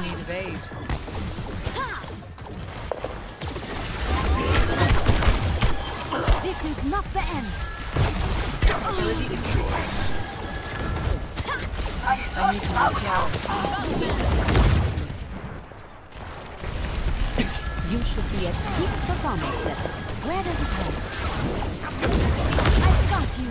need of aid. This is not the end. I need to recharge. You should be at peak performance level. Where does it hurt? I've got you.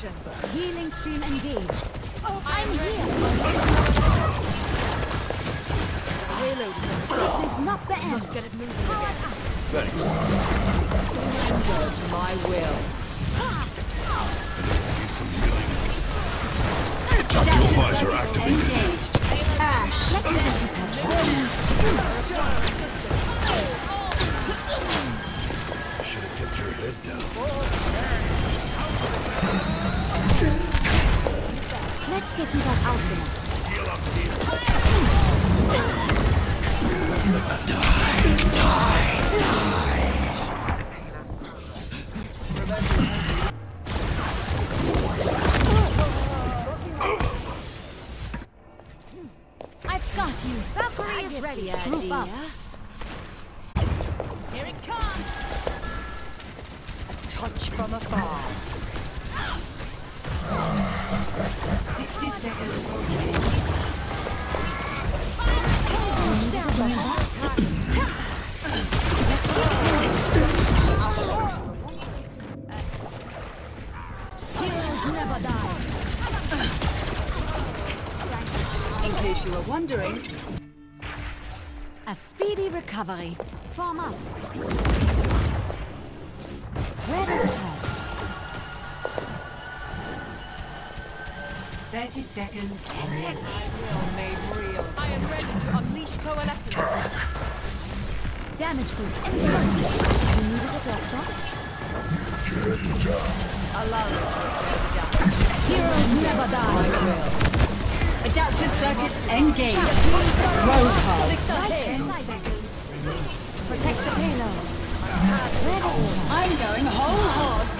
destruction. Healing stream engaged. Oh, I'm here. Payload is on This is not the end. Must get it moving again. Surrender to my will. Tactical visor activated. Ash. Should have kept your head down. Let's get you back out there. I've got you. Valkyrie is ready. Group up. Here it comes. A touch from afar. 60 seconds. Heroes never die. In case you were wondering, A speedy recovery. Form up. Where does it 30 seconds I ending. will made real. I am ready to unleash coalescence. Damage boost incoming. You needed a doctor? Allow me to get down. Heroes never die. Adaptive circuits engaged. Roadhog. Protect the payload. Where does it hurt? I'm going whole hog.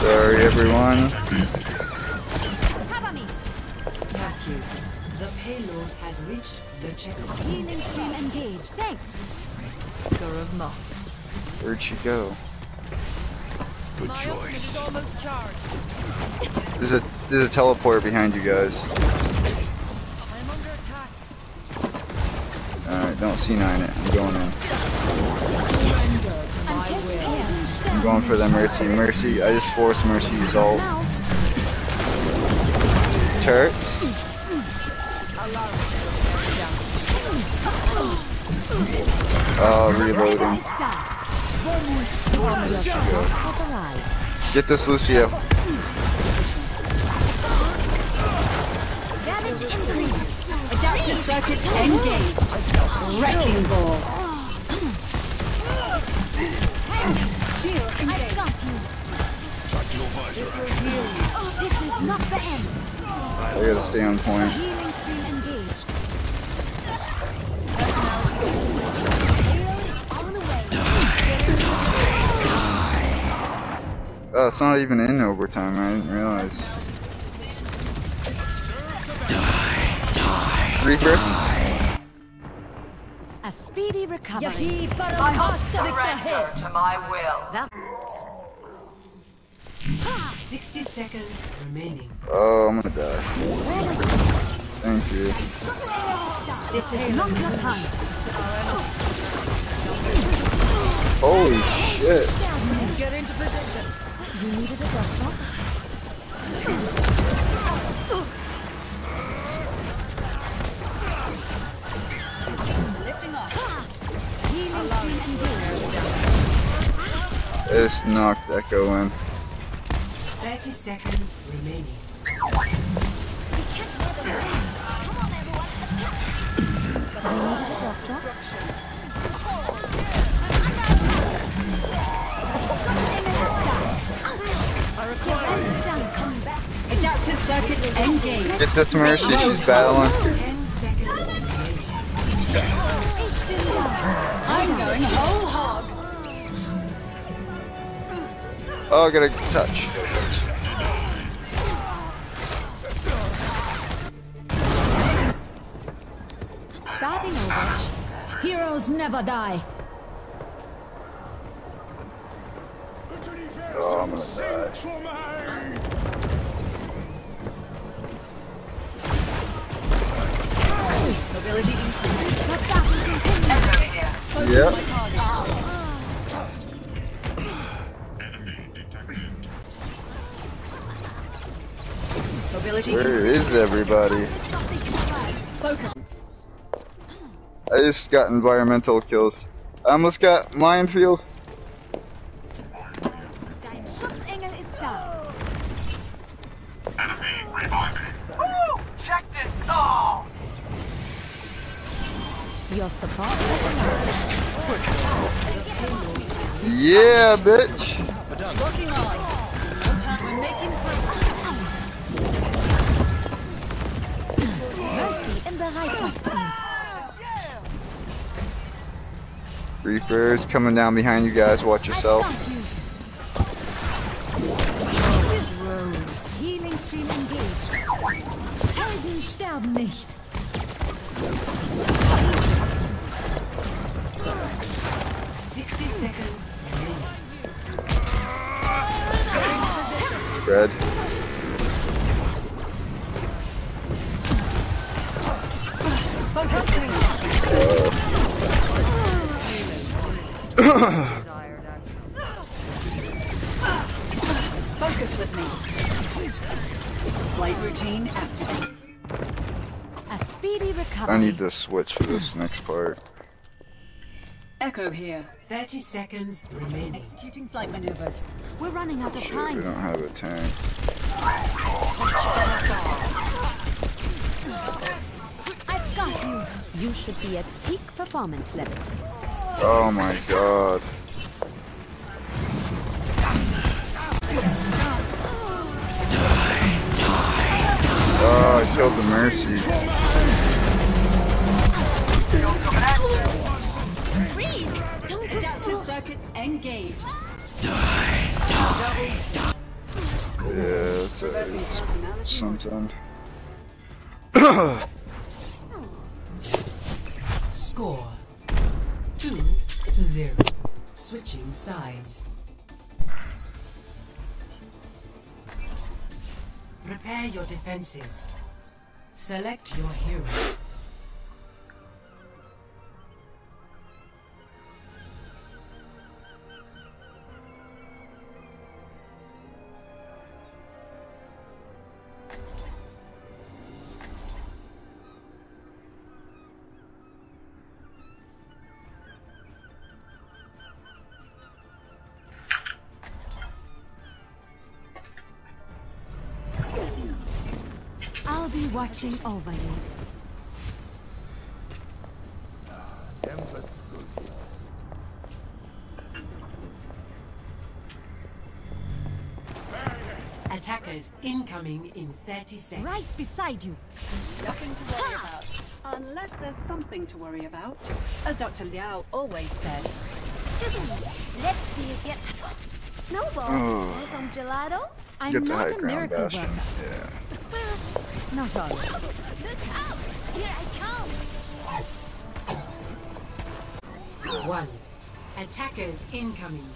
Sorry, everyone. Cover me. Thank you. The payload has reached the checkpoint. Healing stream engaged. Thanks. Finger of Moth. Where'd she go? Good My ultimate is choice. almost charged. There's a there's a teleport behind you guys. I'm under attack. Alright, don't C9 it. I'm going in. Going for the Mercy. Mercy, I just forced Mercy's ult. Now, Turret. Allow me to get. Oh, reloading. Get this Lucio. Damage increased. Adaptive circuits engaged. Wrecking ball. I gotta stay on point. Healing stream engaged. Oh, it's not even in overtime. I didn't realize. Reaper. A speedy recovery. I must surrender to my will. 60 seconds remaining. Oh, I'm gonna die. Thank you. This is not your time. Holy shit. Get into position. You needed a doctor? Lifting off. Healing stream engaged. It's knocked Echo in. 30 seconds remaining. Adaptive circuit engaged. Get this Mercy, she's battling. 10 seconds. I'm going whole hog. Oh, I gotta touch. Heroes never die. Oh, I'm gonna die. Sing for me! Mobility increased. The battle continues. Yep. Where is everybody? I just got environmental kills. I almost got minefield. Dein Schutzengel ist da. Woo! Check this out! Your support has. Yeah, bitch. Locking on. What time we're making Mercy im Bereitschaftsdienst. Reapers coming down behind you guys. Watch yourself. Rose. Focus with me. Flight routine activated. A speedy recovery. I need to switch for this next part. Echo here. 30 seconds remaining. Executing flight maneuvers. We're running out of Shit, we don't have a tank. I've got you. You should be at peak performance levels. Oh my god. Oh, I killed the Mercy. Freeze! Don't Adaptive circuits engaged. Yeah, it's, a, it's something. 2 to 0. Switching sides. Prepare your defenses. Select your hero. Watching over you. Attackers incoming in 30 seconds. Right beside you. Nothing to worry about. Unless there's something to worry about. As Dr. Liao always said. Let's see you get. Snowball. Oh. Want some gelato? I'm not a ground miracle bastion. worker. Yeah. Well, not always. Look out! Here I come. One. Attackers incoming.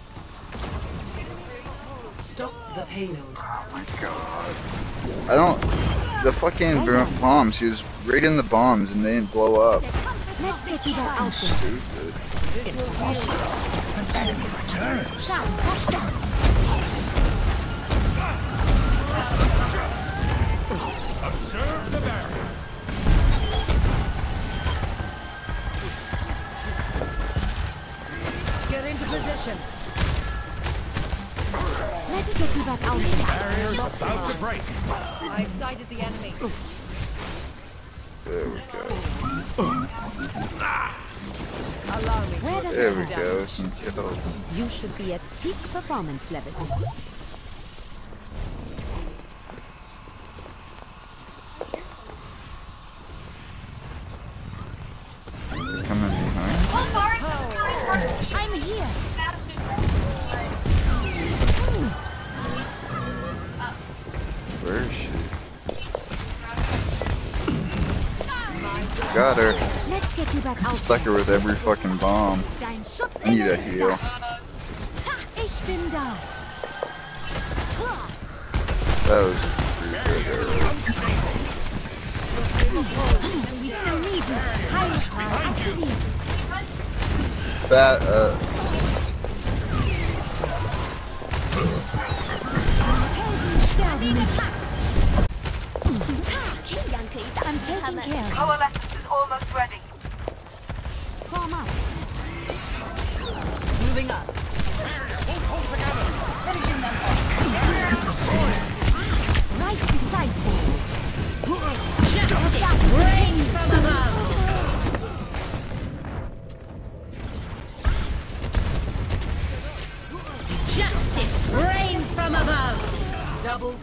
Stop the payload. Oh my god. I don't. The fucking b- bombs. He was right in the bombs and they didn't blow up. Let's get you that outfit. Stupid. Shot, rush down. The barrier. Get into position. Let's get you back outside. Barrier's about to break. I've sighted the enemy. There we go. Allow me. There we go? go. Some kills. You should be at peak performance levels. Got her. Let's get you back outside. Stuck her with every fucking bomb. I need a heal. Ha, ich bin da. That was pretty good there. We still need you. Heilstrahl aktiviert. That, uh, almost ready. Form up. Moving up. Right beside. Justice reigns from above. Justice reigns from above. Double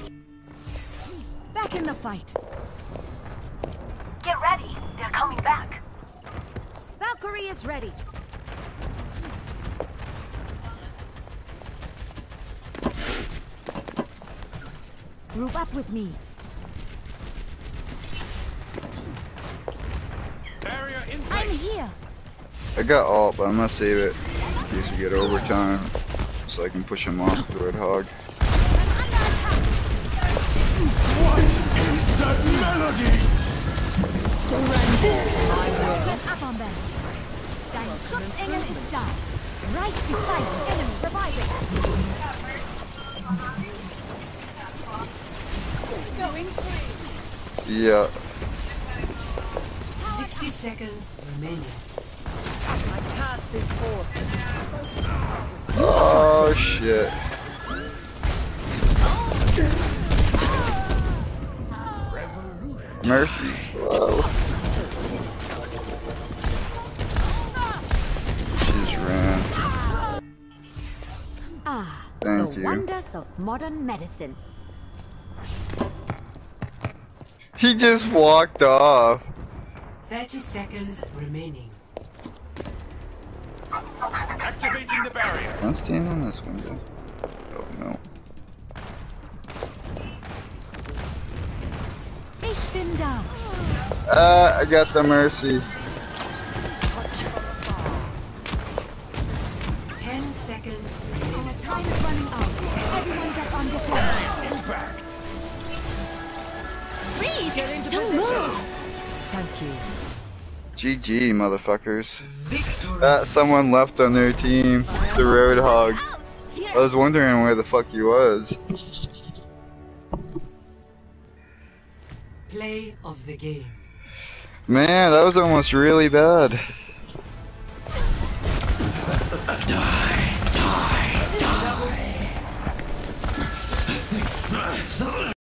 Back in the fight. Get ready. They're coming back. Valkyrie is ready. Group up with me. Barrier in I'm here. I got alt, but I'm gonna save it in case we get overtime so I can push him off the Roadhog. What is that melody? Get up on them. Dein Schutzengel ist da. Right beside. Enemy reviving. Yeah. 60 seconds remaining. I this. Oh shit. Mercy. Slow. She just ran. Ah, Thank the you. wonders of modern medicine. He just walked off. 30 seconds remaining. Activating the barrier. Can I stand on this window? Oh no. Ich bin da. Uh, I got the mercy. 10 seconds remaining. Our time is running out. Everyone get on defense. Freeze! Don't move! Thank you. GG, motherfuckers. Victory. Uh, someone left on their team. The Roadhog. Here. I was wondering where the fuck he was. Play of the game. Man, that was almost really bad.